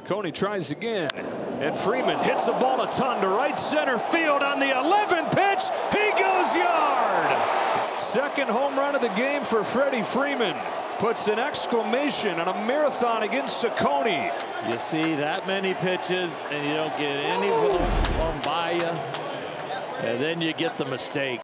Cecconi tries again. And Freeman hits the ball a ton to right center field on the 11th pitch. He goes yard. Second home run of the game for Freddie Freeman. Puts an exclamation on a marathon against Cecconi. You see that many pitches and you don't get any on by you. And then you get the mistake.